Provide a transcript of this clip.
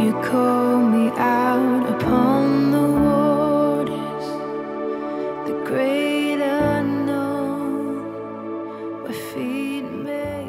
You call me out upon the waters, the great unknown, my feet may.